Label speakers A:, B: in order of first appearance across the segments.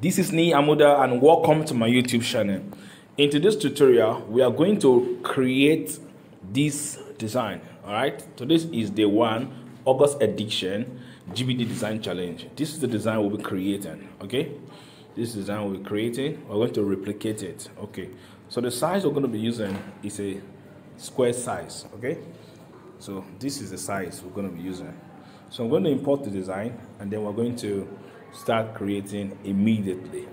A: This is Niyi Amuda and welcome to my YouTube channel. In today's tutorial, we are going to create this design. Alright, so this is the one August edition GDB design challenge. This is the design we'll be creating. Okay, this design we'll be creating. We're going to replicate it. Okay, so the size we're going to be using is a square size. Okay, so this is the size we're going to be using. So I'm going to import the design and then we're going to start creating immediately.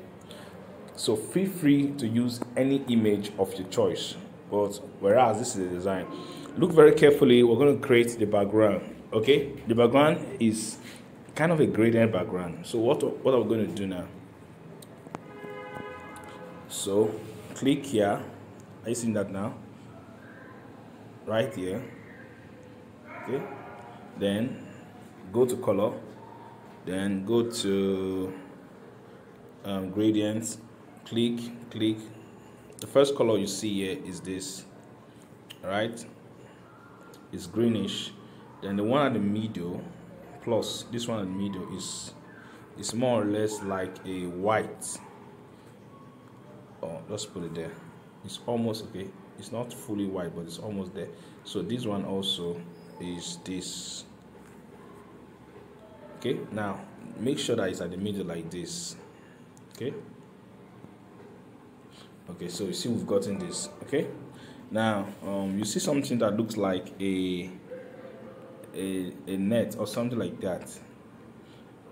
A: So feel free to use any image of your choice. But whereas this is the design, look very carefully. We're going to create the background. Okay, the background is kind of a gradient background. So what what are we going to do now? So click here. Are you seeing that now? Right here. Okay. Then go to color then go to um, gradients. Click click. The first color you see here is this right it's greenish. Then the one at the middle plus this one at the middle is is more or less like a white. Oh let's put it there. It's almost okay it's not fully white but it's almost there. So this one also is this okay now make sure that it's at the middle like this. Okay? Okay so you see we've gotten this. Okay? Now um, you see something that looks like a a, a net or something like that.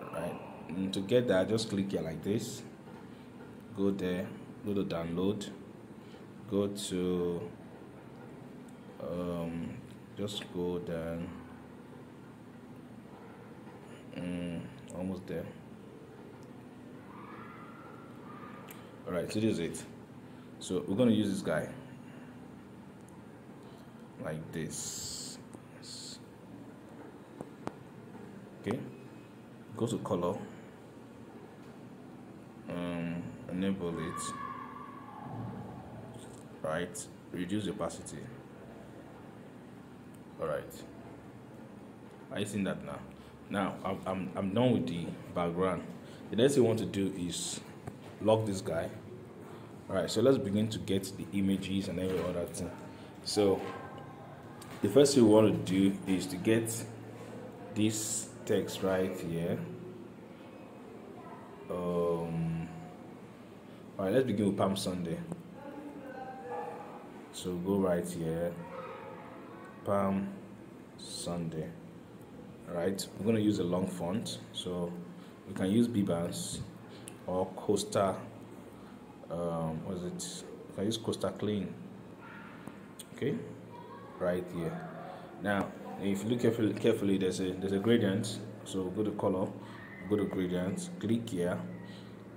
A: Right? And to get that just click here like this. Go there go to download. Go to um, just go down almost there. All right so this is it so we're going to use this guy. Like this. Okay. Go to color. Um, enable it. Right. Reduce the opacity. All right. Are you seeing that now now I'm, I'm done with the background. The next thing I want to do is lock this guy. All right so let's begin to get the images and every other thing. So the first thing we want to do is to get this text right here. Um all right let's begin with palm sunday. So go right here. Palm sunday right? We're going to use a long font. So we can use Behance or Costa um, what is it? We can use Costa Clean. Okay? Right here. Now if you look carefully, carefully there's a there's a gradient. So go to color go to gradient click here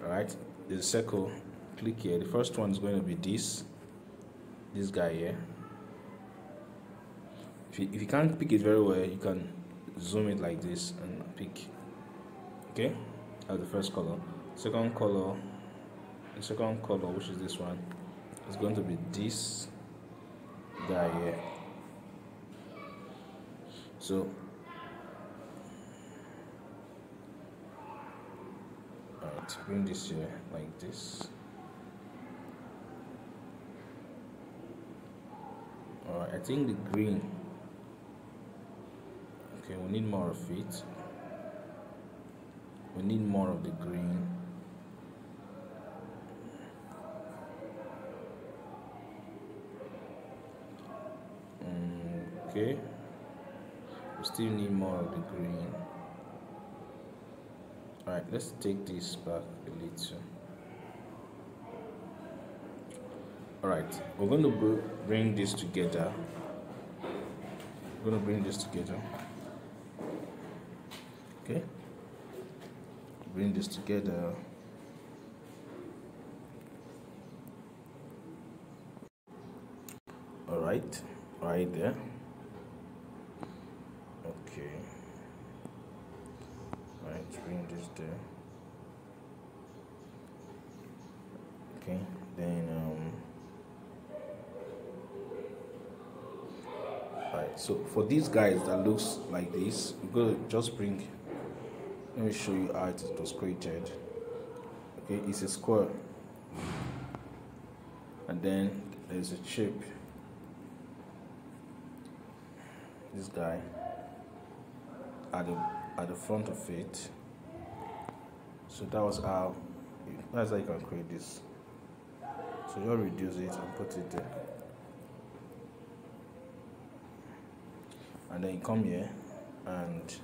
A: right? There's a circle click here. The first one is going to be this this guy here. If you, if you can't pick it very well you can zoom it like this and pick. Okay? That's the first color. Second color the second color which is this one is going to be this guy here. So alright bring this here like this. Alright I think the green okay we need more of it. We need more of the green. Mm, okay. We still need more of the green. All right let's take this back a little. All right we're going to bring this together. We're going to bring this together okay. Bring this together. All right. Right there. Okay. Right bring this there. Okay then um right so for these guys that looks like this we're to just bring let me show you how it was created. Okay it's a square. And then there's a chip this guy at the at the front of it. So that was how that's how you can create this. So you reduce it and put it there. And then you come here and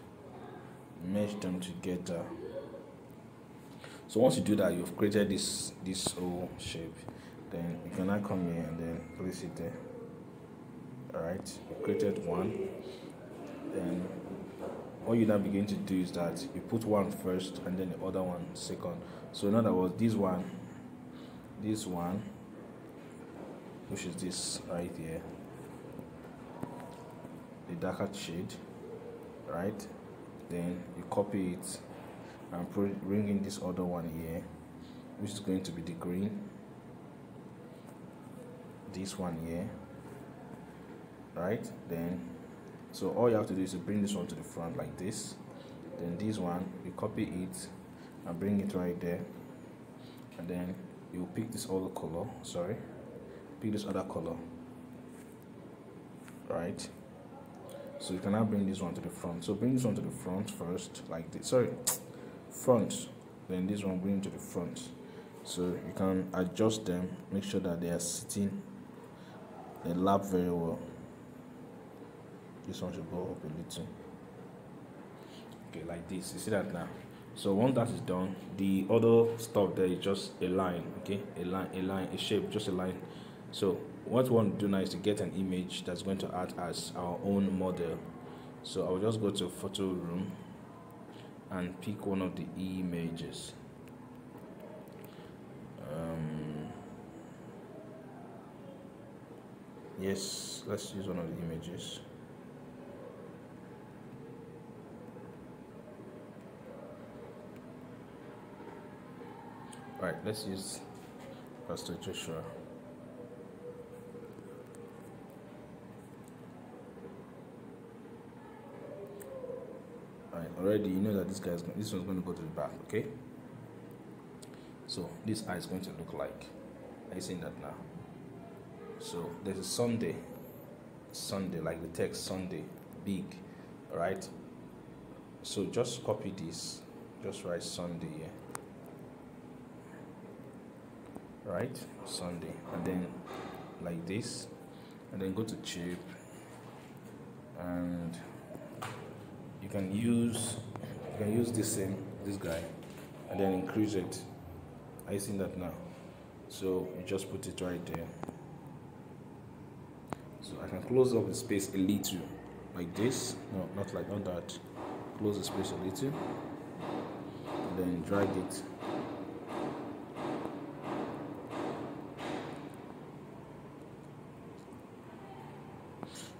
A: mesh them together. So once you do that you've created this this whole shape. Then you can now come here and then place it there. All right you created one. Then all you now begin to do is that you put one first and then the other one second. So in other words this one this one which is this right here the darker shade right then you copy it and bring in this other one here which is going to be the green. This one here right? Then so all you have to do is to bring this one to the front like this. Then this one you copy it and bring it right there. And then you pick this other color sorry pick this other color right so you can now bring this one to the front. So bring this one to the front first like this. Sorry front then this one bring to the front. So you can adjust them make sure that they are sitting they lap very well. This one should go up a little. Okay like this. You see that now? So once that is done the other stuff there is just a line okay? A line a line a shape just a line. So what we want to do now is to get an image that's going to act as our own model. So i'll just go to photo room and pick one of the images. Um, yes let's use one of the images. All right let's use pastor joshua right already you know that this guy's this one's going to go to the back okay? So this eye is going to look like are you seeing that now? So there's a sunday sunday like the text sunday big right so just copy this just write sunday here right sunday and then like this and then go to chip and you can use you can use this same this guy and then increase it. You seeing that now? So you just put it right there. So I can close up the space a little like this. No not like not that. Close the space a little and then drag it.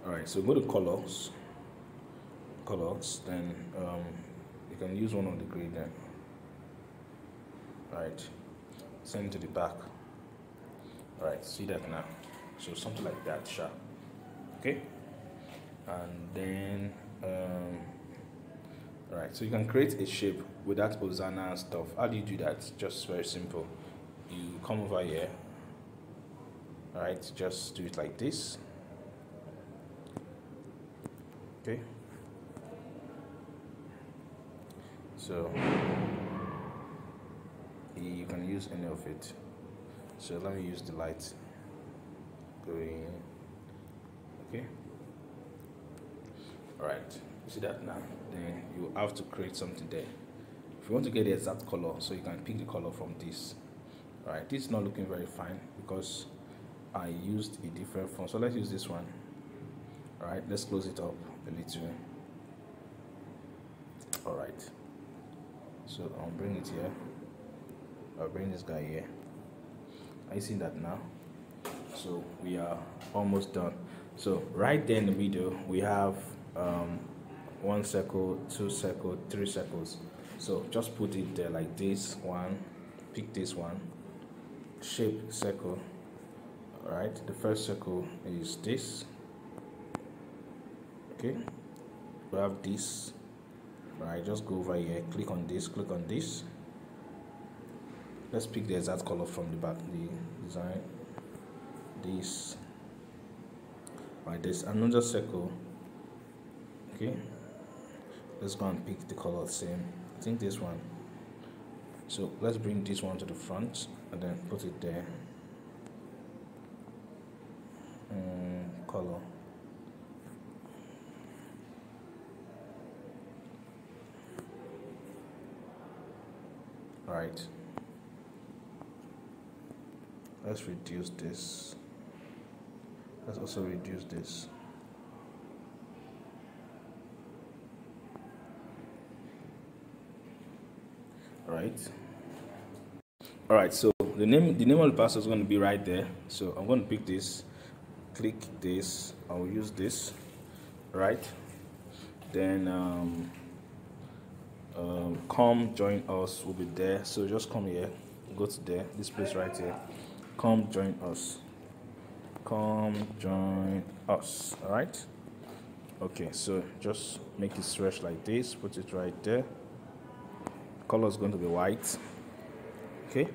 A: Alright, so go to colors, colors, then um, you can use one of the gradient. Right, send to the back. right see that now. So something like that, sharp. Okay, and then um, Alright, so you can create a shape with that Hosanna stuff. How do you do that? Just very simple. You come over here. Alright, just do it like this okay so you can use any of it. So let me use the light green. Okay? All right you see that now? Then you have to create something there. If you want to get the exact color so you can pick the color from this. All right this is not looking very fine because I used a different font. So let's use this one. All right let's close it up a little. All right so I'll bring it here. I'll bring this guy here. I see that now? So we are almost done. So right there in the middle we have um, one circle two circle three circles. So just put it there like this one. Pick this one. Shape circle. All right the first circle is this. Okay. We have this right just go over here click on this click on this. Let's pick the exact color from the back the design. This. Right there's another circle. Okay. Let's go and pick the color same. I think this one. So let's bring this one to the front and then put it there. Um, color right. Let's reduce this. Let's also reduce this. Right. All right so the name the name of the parcel is going to be right there. So i'm going to pick this click this i'll use this. Right. Then um, um, come join us we'll be there. So just come here go to there this place right here. Come join us. Come join us all right okay so just make it stretch like this put it right there. Color is going to be white okay?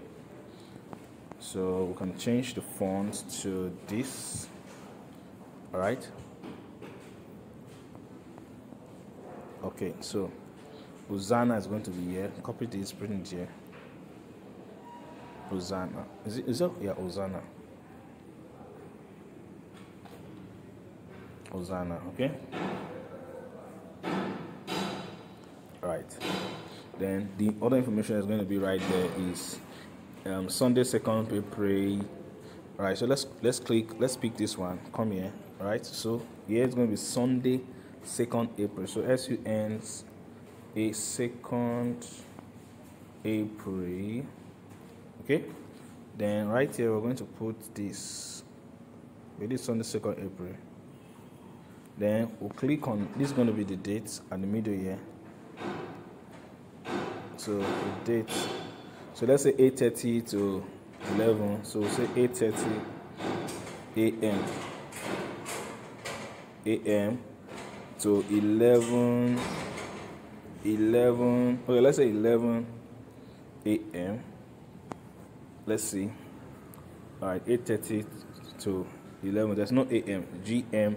A: So we can change the font to this all right okay so Hosanna is going to be here copy this print it here Hosanna is it is it yeah Hosanna Hosanna okay right then the other information is going to be right there is um, Sunday second April. Right, so let's let's click. Let's pick this one. Come here. Right. So here it's going to be Sunday second April. So S U N a second April. Okay. Then right here we're going to put this. It is the second April. Then we'll click on this is going to be the date at the middle here so the date so let's say 8.30 to 11 so we'll say 8.30 a.m a.m to 11 11 okay let's say 11 a.m let's see. All right 8.30 to 11 there's no a.m gm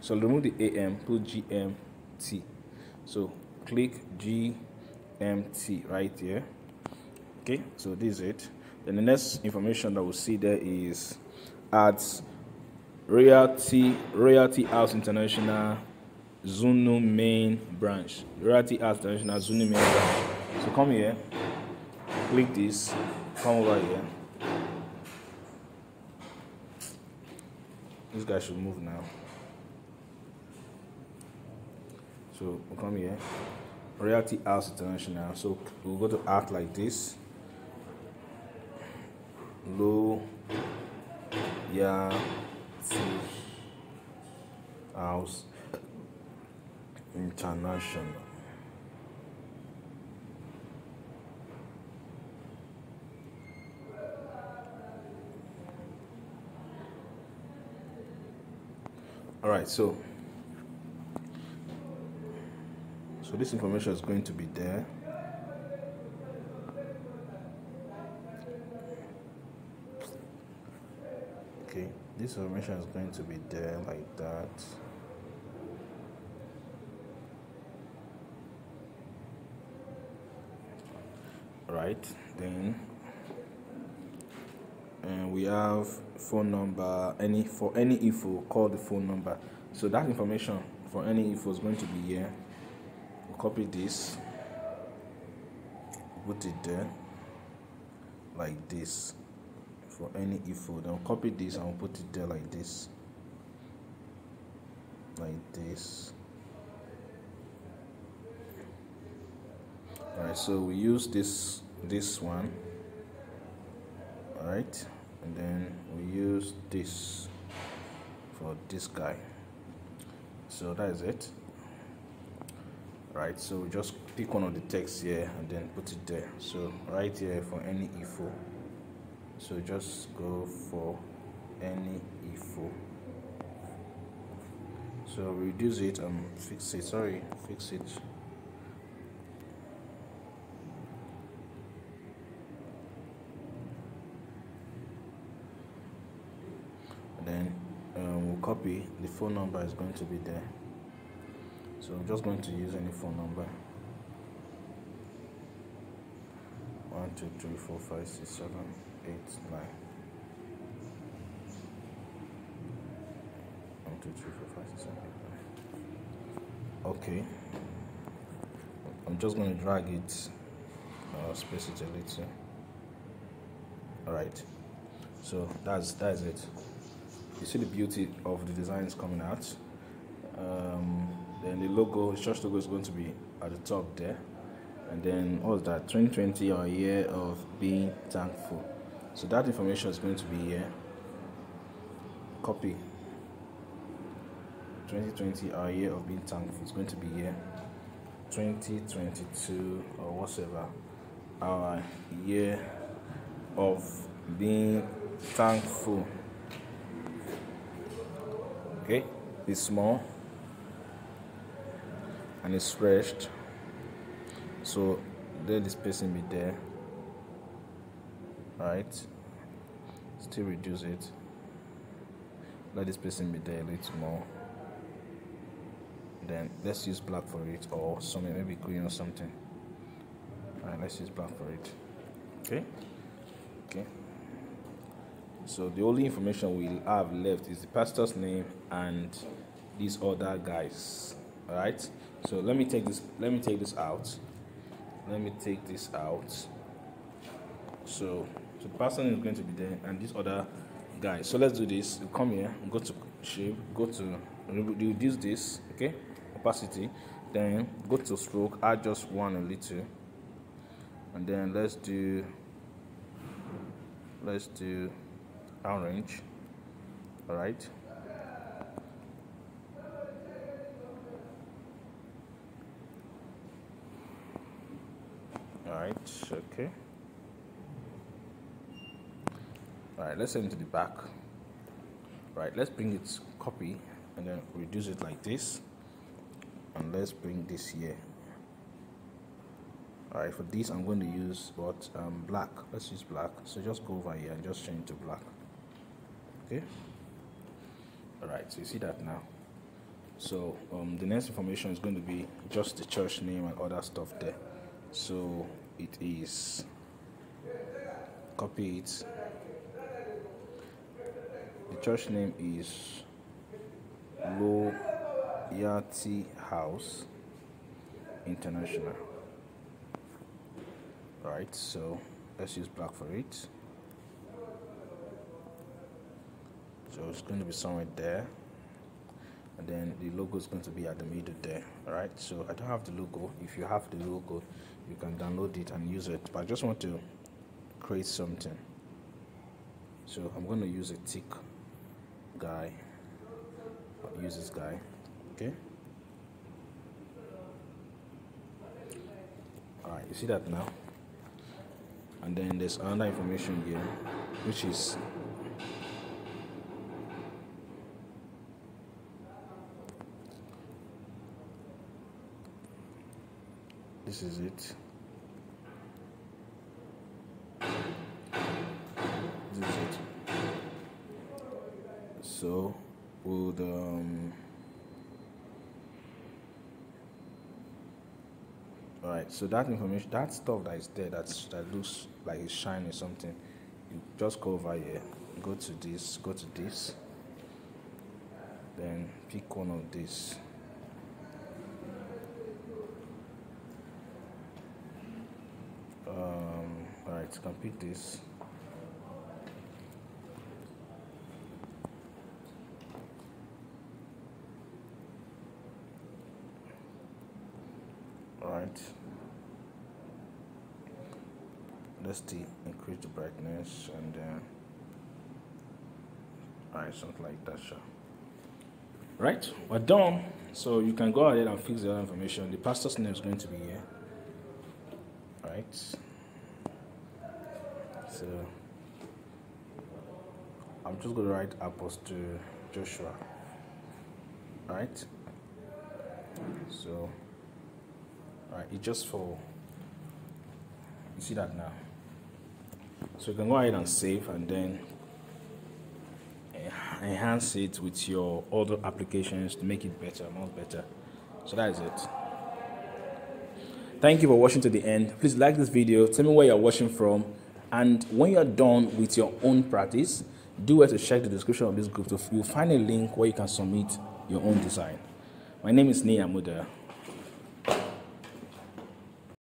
A: so remove the a.m put gmt so click g empty right here. Okay so this is it. Then the next information that we'll see there is at royalty royalty house international zunu main branch. Royalty house international zunu main branch. So come here. Click this. Come over here. This guy should move now. So we'll come here. Reality House International. So we'll go to act like this. Low yeah House International. All right, so so this information is going to be there okay this information is going to be there like that right then and we have phone number any for any info call the phone number. So that information for any info is going to be here. Copy this put it there like this. For any info then copy this and put it there like this. Like this. All right so we use this this one right and then we use this for this guy. So that is it. Right so just pick one of the text here and then put it there. So right here for any info so just go for any info so reduce it and fix it sorry fix it copy the phone number is going to be there. So I'm just going to use any phone number. One two three four five six seven eight nine. One two three four five six seven eight nine. Okay. I'm just going to drag it uh, space it a little. All right. So that's that's it you see the beauty of the designs coming out. Um, then the logo church logo is going to be at the top there. And then was that? 2020 our year of being thankful. So that information is going to be here. Copy. 2020 our year of being thankful is going to be here. 2022 or whatever our year of being thankful okay it's small and it's stretched. So let the spacing be there right? Still reduce it. Let the spacing be there a little more. Then let's use black for it or something maybe green or something. All right let's use black for it. Okay so the only information we have left is the pastor's name and these other guys all right so let me take this let me take this out. Let me take this out. So so the person is going to be there and these other guys. So let's do this. You come here go to shape go to reduce this okay opacity. Then go to stroke add just one a little. And then let's do let's do orange all right. All right okay. All right let's send to the back. Right let's bring its copy and then reduce it like this. And let's bring this here. All right for this i'm going to use what um, black. Let's use black. So just go over here and just change to black okay. All right so you see that now. So um, the next information is going to be just the church name and other stuff there. So it is copy it. The church name is Loyalty House International. Right so let's use black for it so it's going to be somewhere there. And then the logo is going to be at the middle there all right so i don't have the logo. If you have the logo you can download it and use it. But i just want to create something. So i'm going to use a tick guy. Use this guy okay? All right you see that now? And then there's another information here which is this is it. This is it. So would um all right so that information that stuff that is there that's that looks like it's shiny something you just go over here go to this go to this then pick one of these right you this. Right let's increase the brightness and uh, then all right something like that sure. Right we're done. So you can go ahead and fix the other information. The pastor's name is going to be here. Right so i'm just going to write apostle joshua right so right, it's just for you see that now so you can go ahead and save and then enhance it with your other applications to make it better, more better. So that is it. Thank you for watching to the end. Please like this video, tell me where you're watching from, and when you're done with your own practice, do it to check the description of this group. So You'll find a link where you can submit your own design. My name is Niyi Amuda.